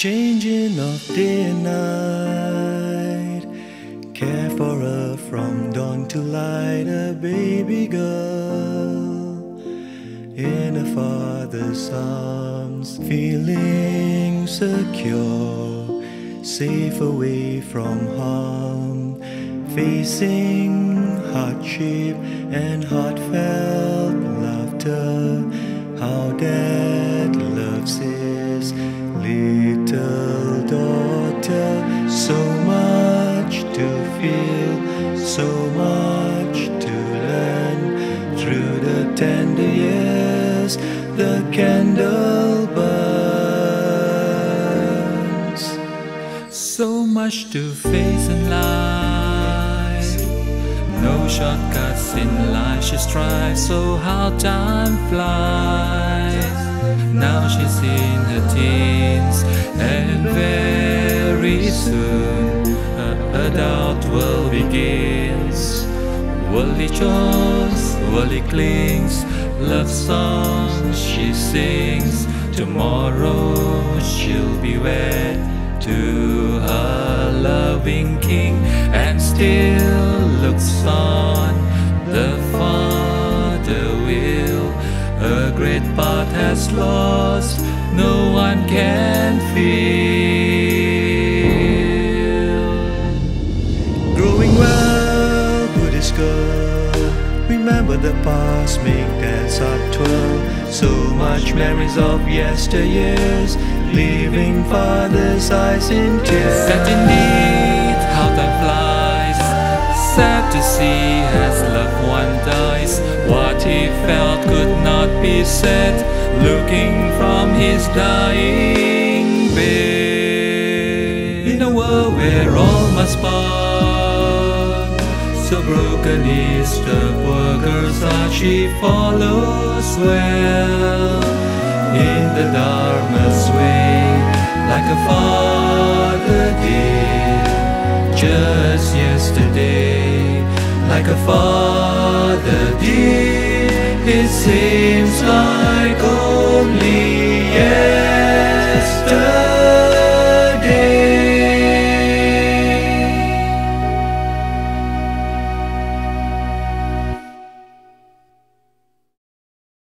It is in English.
changing of day and night. Care for her from dawn to light, a baby girl in a father's arms, feeling secure, safe away from harm, facing hardship and heartfelt laughter. How dad loves his little daughter, so much to feel, so much to learn through the tender years. The candle burns. So much to face in life. No shortcuts in life. She strives so how time flies. In her teens, and very soon her adult world begins. Worldly chores, worldly clings, love songs she sings. Tomorrow she'll be wed to her loving king and still looks on the a part has lost no one can feel Growing well, Buddhist girl. Remember the past, make up twirl. So much memories of yesteryears, leaving father's eyes in tears. Sad indeed how time flies. Sad to see as loved one dies. What he felt could be said. Looking from his dying bed. In a world where all must part. So broken is the worker's heart. She follows well in the Dharma's way, like a father did just yesterday, like a father did it seems like only